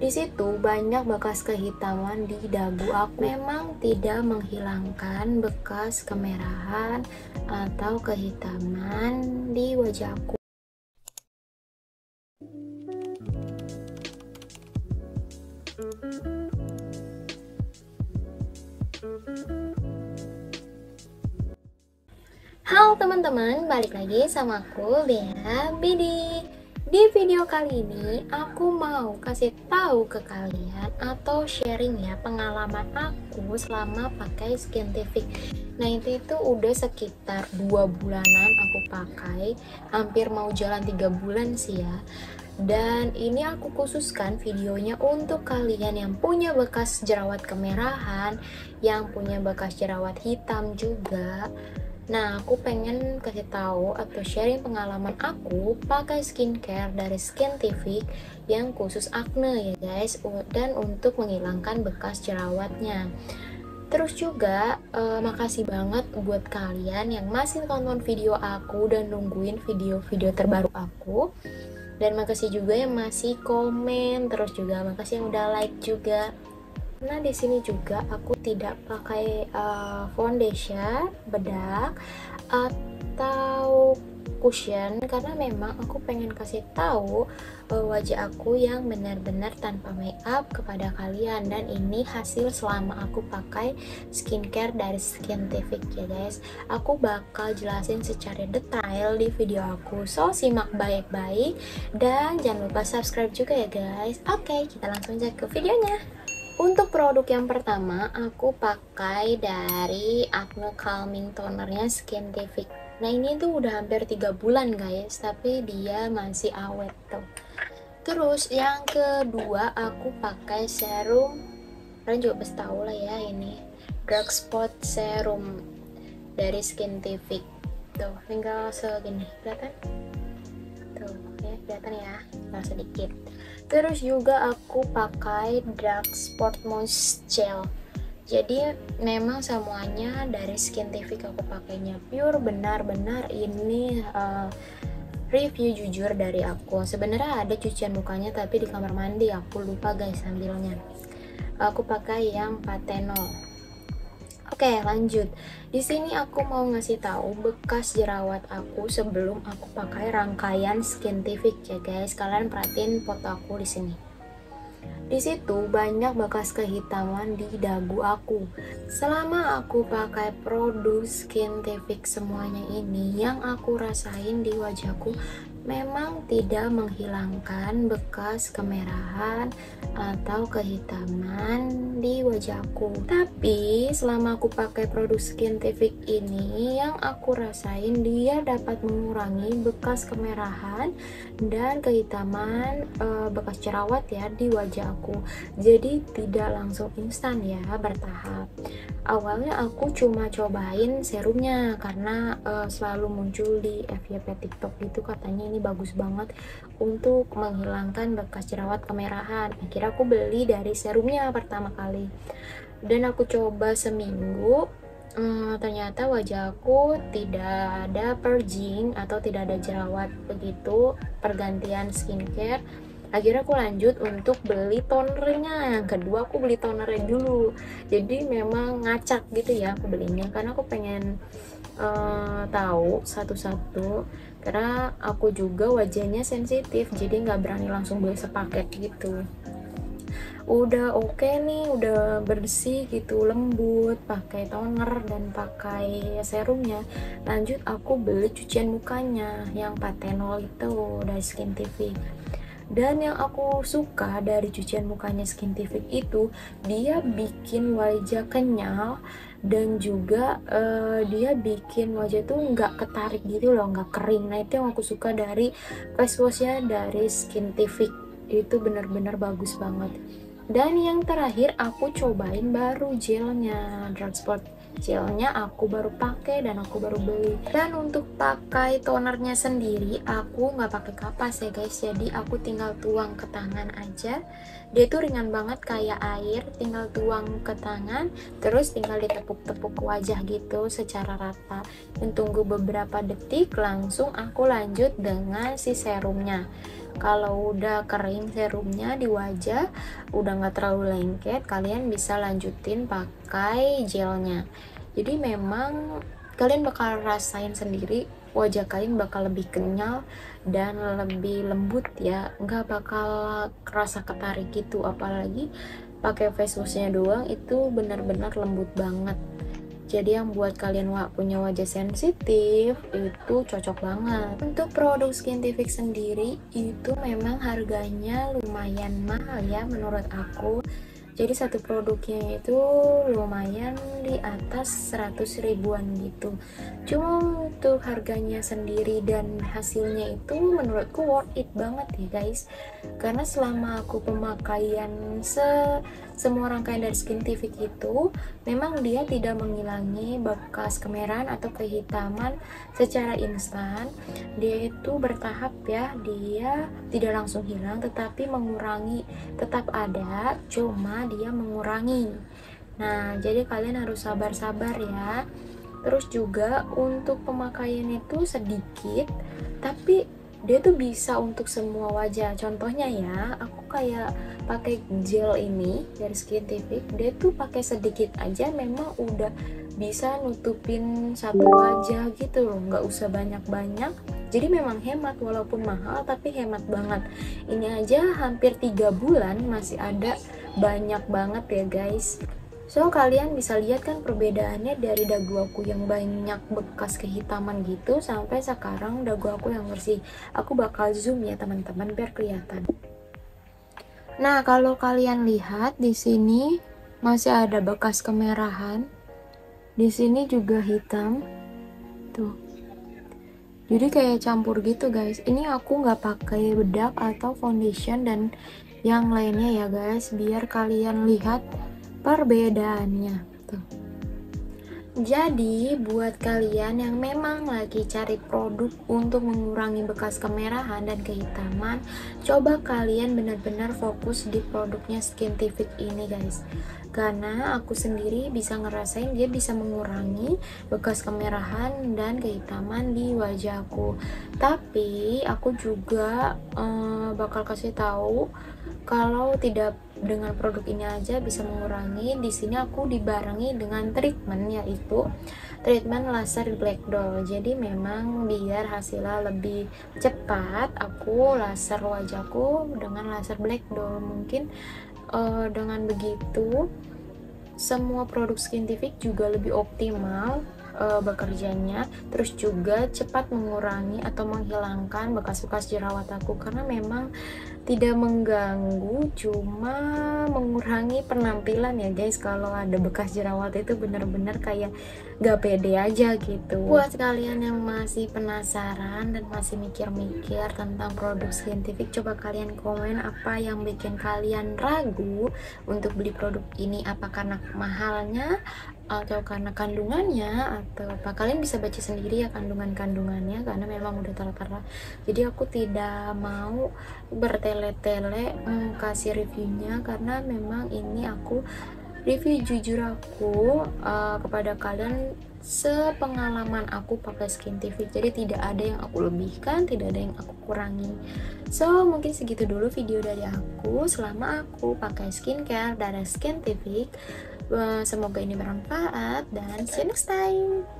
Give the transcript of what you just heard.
Di situ banyak bekas kehitaman di dagu aku. Memang tidak menghilangkan bekas kemerahan atau kehitaman di wajahku. Halo teman-teman, balik lagi sama aku Bea Bidi. Di video kali ini aku mau kasih tahu ke kalian atau sharing ya pengalaman aku selama pakai Skintific. Nah itu itu udah sekitar dua bulanan aku pakai, hampir mau jalan tiga bulan sih ya dan ini aku khususkan videonya untuk kalian yang punya bekas jerawat kemerahan yang punya bekas jerawat hitam juga nah aku pengen kasih tahu atau sharing pengalaman aku pakai skincare dari Skintific yang khusus acne ya guys dan untuk menghilangkan bekas jerawatnya. Terus juga uh, makasih banget buat kalian yang masih nonton video aku dan nungguin video-video terbaru aku. Dan makasih juga yang masih komen terus juga makasih yang udah like juga nah di sini juga aku tidak pakai uh, foundation bedak atau cushion. Karena memang aku pengen kasih tahu uh, wajah aku yang benar-benar tanpa make up kepada kalian. Dan ini hasil selama aku pakai skincare dari Skintific ya guys. Aku bakal jelasin secara detail di video aku. So simak baik-baik. Dan jangan lupa subscribe juga ya guys. Oke okay, kita langsung aja ke videonya untuk produk yang pertama, aku pakai dari Acne Calming Tonernya Skintific. Nah ini tuh udah hampir 3 bulan guys, tapi dia masih awet tuh. Terus yang kedua aku pakai serum, kalian juga pasti tahu lah ya ini Dark Spot Serum dari Skintific. Tuh, tinggal segini, kelihatan? Kelihatan ya, tinggal sedikit. Terus juga aku pakai dark sport moist gel jadi memang semuanya dari Skintific aku pakainya pure benar-benar ini uh, review jujur dari aku. Sebenarnya ada cucian mukanya tapi di kamar mandi aku lupa guys ambilnya. Aku pakai yang patenol Oke, lanjut. Di sini aku mau ngasih tahu bekas jerawat aku sebelum aku pakai rangkaian Skintific ya guys. Kalian perhatiin foto aku di sini. Di situ banyak bekas kehitaman di dagu aku. Selama aku pakai produk Skintific semuanya ini, yang aku rasain di wajahku memang tidak menghilangkan bekas kemerahan atau kehitaman di wajahku. Tapi selama aku pakai produk Skintific ini yang aku rasain dia dapat mengurangi bekas kemerahan dan kehitaman e, bekas jerawat ya di wajahku. Jadi tidak langsung instan ya bertahap awalnya aku cuma cobain serumnya karena e, selalu muncul di FYP TikTok itu katanya ini bagus banget untuk menghilangkan bekas jerawat kemerahan. Akhirnya aku beli dari serumnya pertama kali. Dan aku coba seminggu hmm, ternyata wajahku tidak ada purging atau tidak ada jerawat begitu pergantian skincare akhirnya aku lanjut untuk beli tonernya. Yang kedua aku beli tonernya dulu. Jadi memang ngacak gitu ya aku belinya. Karena aku pengen uh, tahu satu-satu. Karena aku juga wajahnya sensitif jadi nggak berani langsung beli sepaket gitu. Udah oke okay nih udah bersih gitu lembut pakai toner dan pakai serumnya. Lanjut aku beli cucian mukanya yang patenol itu dari Skintific dan yang aku suka dari cucian mukanya Skintific itu dia bikin wajah kenyal dan juga uh, dia bikin wajah tuh nggak ketarik gitu loh nggak kering. Nah itu yang aku suka dari face washnya dari Skintific itu bener-bener bagus banget. Dan yang terakhir aku cobain baru gelnya Drugsport gelnya aku baru pakai dan aku baru beli. Dan untuk pakai tonernya sendiri aku nggak pakai kapas ya guys. Jadi aku tinggal tuang ke tangan aja. Dia tuh ringan banget kayak air tinggal tuang ke tangan terus tinggal ditepuk-tepuk wajah gitu secara rata. Dan tunggu beberapa detik langsung aku lanjut dengan si serumnya kalau udah kering serumnya di wajah udah nggak terlalu lengket kalian bisa lanjutin pakai gelnya. Jadi memang kalian bakal rasain sendiri wajah kalian bakal lebih kenyal dan lebih lembut ya. Nggak bakal kerasa ketarik gitu apalagi pakai face washnya doang itu benar-benar lembut banget jadi yang buat kalian wak punya wajah sensitif itu cocok banget. Untuk produk Skintific sendiri itu memang harganya lumayan mahal ya menurut aku. Jadi satu produknya itu lumayan di atas 100 ribuan gitu. Cuma untuk harganya sendiri dan hasilnya itu menurutku worth it banget ya guys. Karena selama aku pemakaian se semua rangkaian dari Skintific itu memang dia tidak menghilangi bekas kemerahan atau kehitaman secara instan. Dia itu bertahap ya dia tidak langsung hilang tetapi mengurangi tetap ada cuma dia mengurangi. Nah jadi kalian harus sabar-sabar ya. Terus juga untuk pemakaian itu sedikit tapi dia tuh bisa untuk semua wajah. Contohnya ya aku kayak pakai gel ini dari Skintific dia tuh pakai sedikit aja memang udah bisa nutupin satu wajah gitu loh nggak usah banyak-banyak jadi memang hemat walaupun mahal tapi hemat banget ini aja hampir tiga bulan masih ada banyak banget ya guys So kalian bisa lihat kan perbedaannya dari dagu aku yang banyak bekas kehitaman gitu sampai sekarang dagu aku yang bersih. Aku bakal zoom ya teman-teman biar kelihatan. Nah, kalau kalian lihat di sini masih ada bekas kemerahan. Di sini juga hitam. Tuh. Jadi kayak campur gitu guys. Ini aku nggak pakai bedak atau foundation dan yang lainnya ya guys, biar kalian lihat perbedaannya tuh. Jadi buat kalian yang memang lagi cari produk untuk mengurangi bekas kemerahan dan kehitaman, coba kalian benar-benar fokus di produknya Skintific ini guys. Karena aku sendiri bisa ngerasain dia bisa mengurangi bekas kemerahan dan kehitaman di wajahku. Tapi aku juga uh, bakal kasih tahu kalau tidak dengan produk ini aja bisa mengurangi di sini aku dibarengi dengan treatment yaitu treatment laser black doll. Jadi memang biar hasilnya lebih cepat aku laser wajahku dengan laser black doll. Mungkin uh, dengan begitu semua produk skintific juga lebih optimal uh, bekerjanya. Terus juga cepat mengurangi atau menghilangkan bekas-bekas jerawat aku. Karena memang tidak mengganggu cuma mengurangi penampilan ya guys. Kalau ada bekas jerawat itu bener-bener kayak gak pede aja gitu. Buat kalian yang masih penasaran dan masih mikir-mikir tentang produk skintific coba kalian komen apa yang bikin kalian ragu untuk beli produk ini. Apa karena mahalnya atau karena kandungannya atau apa kalian bisa baca sendiri ya kandungan-kandungannya karena memang udah tertera. Jadi aku tidak mau bertele-tele mm, kasih reviewnya karena memang ini aku review jujur aku uh, kepada kalian sepengalaman aku pakai skin TV jadi tidak ada yang aku lebihkan tidak ada yang aku kurangi. So mungkin segitu dulu video dari aku. Selama aku pakai skincare dari skin TV Semoga ini bermanfaat dan see you next time.